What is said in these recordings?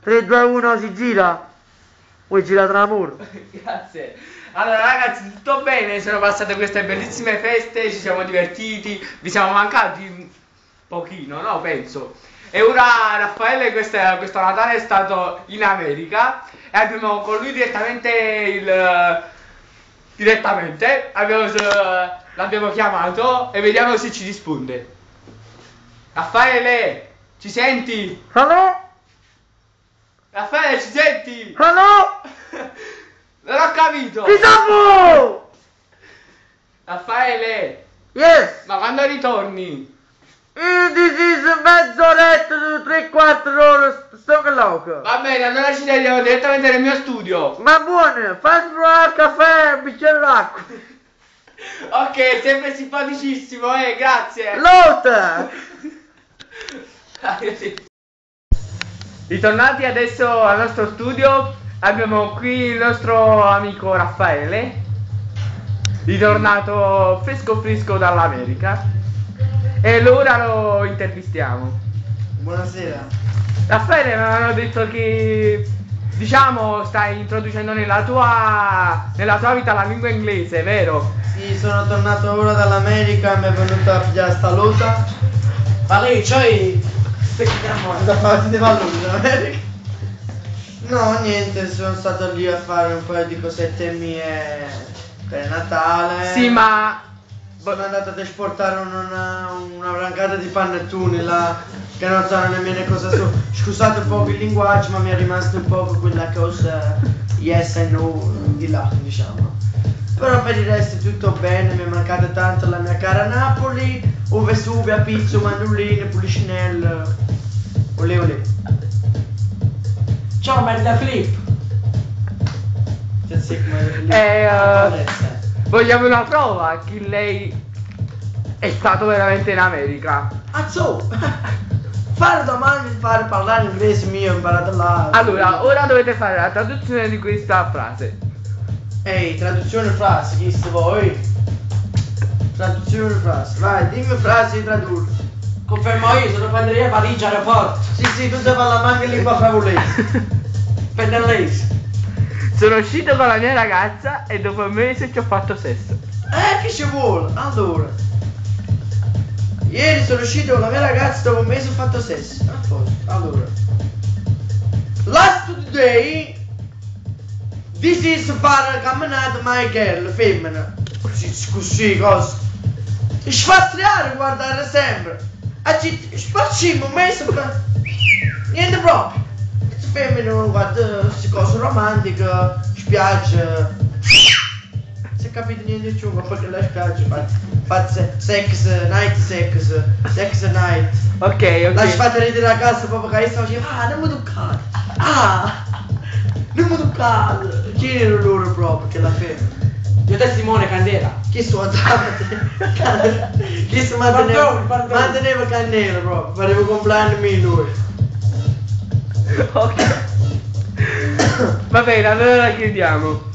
3, 2, 1, si gira. Poi gira tra l'amore. Grazie. Allora ragazzi, tutto bene, sono passate queste bellissime feste, ci siamo divertiti, vi siamo mancati un pochino, no? Penso. E ora Raffaele questo, questo Natale è stato in America e abbiamo con lui direttamente il... direttamente, abbiamo, eh, l'abbiamo chiamato e vediamo se ci risponde. Raffaele, ci senti? Hello? Raffaele, ci senti? Hello? Non ho capito! Pisavo! Raffaele, Yes! ma quando ritorni? In this is mezz'oretta, tre quarti d'ora, sto loco. Va bene, allora ci vediamo direttamente nel mio studio. Ma buone, fammi provare il caffè e un bicchiere d'acqua. Ok, sempre simpaticissimo, eh, grazie. Lotta! Ritornati adesso al nostro studio, abbiamo qui il nostro amico Raffaele, ritornato fresco fresco dall'America. E ora lo intervistiamo. Buonasera. Raffaele mi avevano detto che diciamo stai introducendo nella tua nella tua vita la lingua inglese, vero? Sì, sono tornato ora dall'America, mi è venuta a pigliare sta lotta. Ma lei c'hai... No, niente, sono stato lì a fare un paio di cosette mie per Natale. Sì, ma Sono andato ad esportare una, una brancata di panettoni là che non sanno nemmeno cosa sono. Scusate un po' il linguaggio, ma mi è rimasto un po' quella cosa yes e no di là, diciamo. Però per il resto è tutto bene, mi è mancata tanto la mia cara Napoli, un Vesuvia, pizzo, mandoline, pulicinelle. Olè olè. Ciao merda Flip! Eh, Ah, eh, vogliamo una prova che lei è stato veramente in America. Azzo! Fare domande, fare parlare inglese mio, ho imparato là. Allora, ora dovete fare la traduzione di questa frase. Ehi, traduzione frase, chi sto voi? Traduzione frase, vai, dimmi frase di tradurre. Confermo io, sono Pandria Parigi aeroporto. Sì, sì, tu sai parlare anche lingua fravolese. Pennellese. Sono uscito con la mia ragazza e dopo un mese ci ho fatto sesso. Eh, che ci vuole? Allora. Ieri sono uscito con la mia ragazza dopo un mese ho fatto sesso. Allora. Last day. This is far camminata my girl, femmina. Così, così, cosa. Sfastriare, guardare sempre. Agit, mese per... Niente proprio. Femmina guarda cose romantiche, spiaggia. Si è capito niente di ciungo perché la spiaggia fa, fa se- sex, night sex, sex night. Ok, Lasci ok. fate ridere a casa proprio che io stavo dicendo, ah, non mi toccate, ah, non mi toccate. Chi era loro proprio che la femmina? Io testimone Candela. Chi suonava? Chi si manteneva, Pardon, pardon. manteneva cannella proprio, faceva compleanno mio lui. Ok. Va bene, allora chiediamo.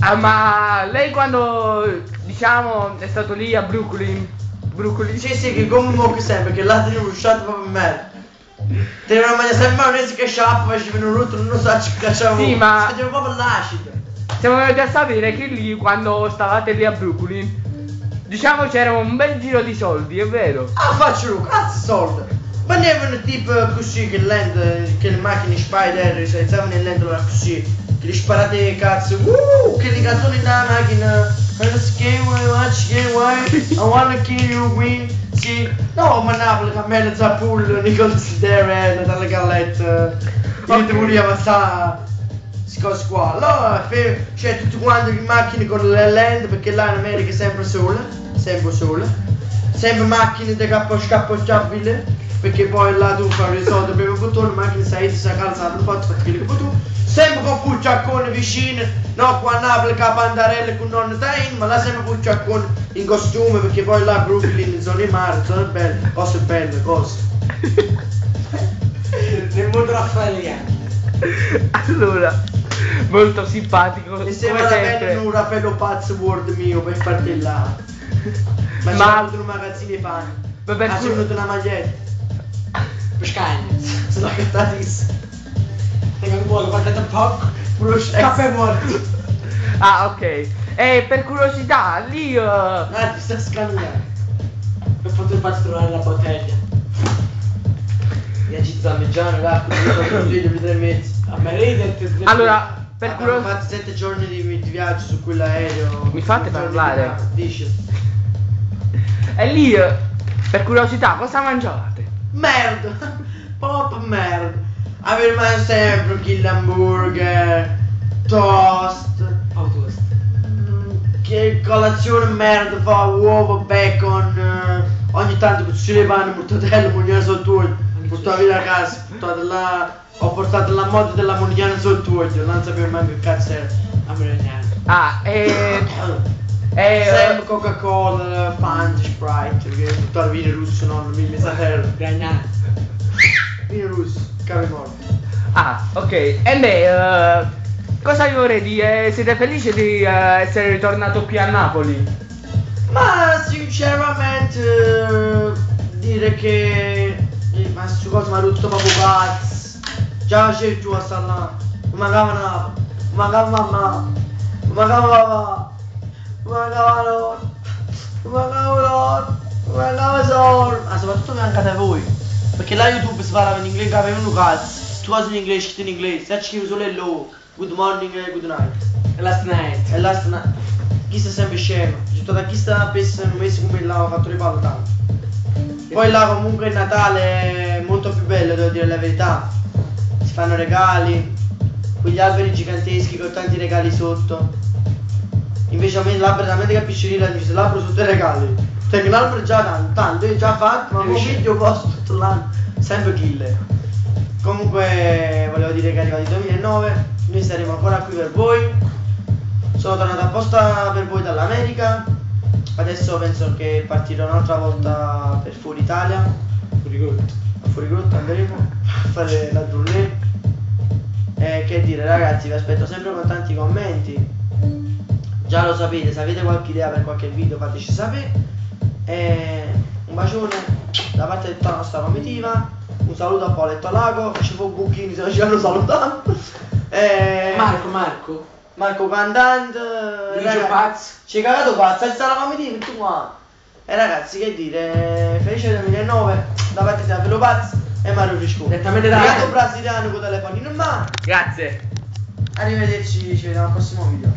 Ah, ma lei quando diciamo è stato lì a Brooklyn? Brooklyn? Sì, sì, che come che sempre, che là tenevo usciato proprio merda. Teneva una maglia sempre maionese che sciappa, facevano rotto, non so ci cacciavo. Sì, ma- Facevo proprio l'acido. Siamo a sapere che lì quando stavate lì a Brooklyn, diciamo c'era un bel giro di soldi, è vero? Ah, faccio un cazzo soldi. Venivano tipo così che lente, che le macchine spider si alzavano in lente là così, che li sparate cazzo, uh, che li cazzoni nella macchina, I wanna kill you, qui, sì, no, ma Napoli, Cammello, Zappullo, Nicolo Sidere, dalle gallette, io ti volevo passare, cose qua, allora, c'è tutti quanti in macchine con le lente, perché là in America è sempre sole, sempre sole, sempre macchine di capo scappoggiabile perché poi là tu fai i soldi per un bottone sai ti sei calzato non fatto perché il bottone sempre con pucciaccone vicino no qua a Napoli capandarelle con nonno Tain ma là sempre pucciaccone in costume perché poi là a Brooklyn in zone mare zone belle cose belle cose Nel mondo raffaelliano. Allora, molto simpatico, mi sembra bene un Raffaello pazzo word mio per farti là Ma, Ma- c'è un magazzino di fan. Vabbè, Ha tu- venuto una maglietta. Pescagni. Sono cattatissimo. Tengo in cuore, guardate un po'. Bruce Caffè morto. Ah, ok. E per curiosità, lì... eh, Ah, ti sta scannando. Per poter farci trovare la bottiglia. Mi ha agito da Meggiano, là, sono sveglio per tre mesi. A me ridete. Allora, per Abbiamo curiosità... fatto sette giorni di, di viaggio su quell'aereo. Mi fate parlare. Dici. E lì, eh, per curiosità, cosa mangiavate? Merda! Proprio merda! Avere mai sempre kill hamburger, toast, Autost. mm, che colazione merda fa, uovo, bacon, eh, ogni tanto cucina di pane, mortadella, mugliana sottoio, portavo via a casa, portato là, ho portato la moda della mugliana sottoio, non sapevo mai che cazzo era. A me. Ah, e... e Sempre eh, Coca-Cola, Fanta, Sprite, perché portavo vino russo, no, mi, mi sa. Gragnano. Vino russo, cave morto. ah, ok. E beh, eh, cosa vi vorrei dire? Siete felici di eh, essere ritornato qui a Napoli? Ma sinceramente eh, dire che eh, ma su cosa mi ha rotto proprio cazzo. Già c'è tu a. Mi mancava una. Mi mancava mamma. Mancava papà. Mi mancava loro. Mi mancava solo. Ma soprattutto mi mancate voi. Perché là YouTube si parlava in inglese, avevano un cazzo. Tu cose in inglese, scritti in inglese. Se scrivi solo hello, good morning e good night. Last night. E là sta chi sta sempre scemo. C'è stata chi sta pensa un mese come là ha fatto le palle tanto. Poi là comunque il Natale è molto più bello, devo dire la verità. Si fanno regali, quegli alberi giganteschi con tanti regali sotto. Invece a me l'albero da me che piscinina dice l'albero sotto i regali. Cioè che l'albero già tanto, tanto, è già fatto, ma un video posto tutto l'anno. Sempre killer. Comunque volevo dire che è arrivato il 2009, noi saremo ancora qui per voi. Sono tornato apposta per voi dall'America. Adesso penso che partirò un'altra volta per fuori Italia. Fuori good. A fuori grotta andremo a fare la tournée. E che dire ragazzi, vi aspetto sempre con tanti commenti. Già lo sapete, se avete qualche idea per qualche video fateci sapere. E un bacione da parte di tutta la nostra comitiva. Un saluto a Pauletto Lago, ci fu Bucchini se non ci hanno salutato. E... Marco, Marco. Marco Candante. Lucio ragazzi, Paz. Ci cagato pazzo, alza la comitiva tutto qua. E ragazzi, che dire, felice 2009 da parte di Avelo Paz e Mario Frisco. Direttamente da Roma. brasiliano con telefonino in mano. Grazie. Arrivederci, ci vediamo al prossimo video.